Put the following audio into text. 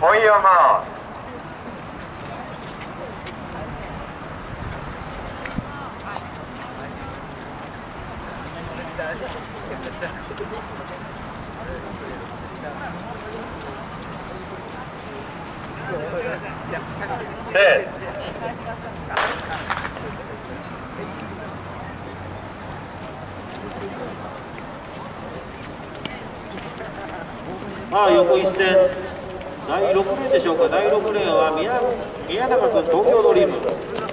おいよまあ。ああ横一線。第6レーンでしょうか。第6レーンは宮宮永君東京ドリーム。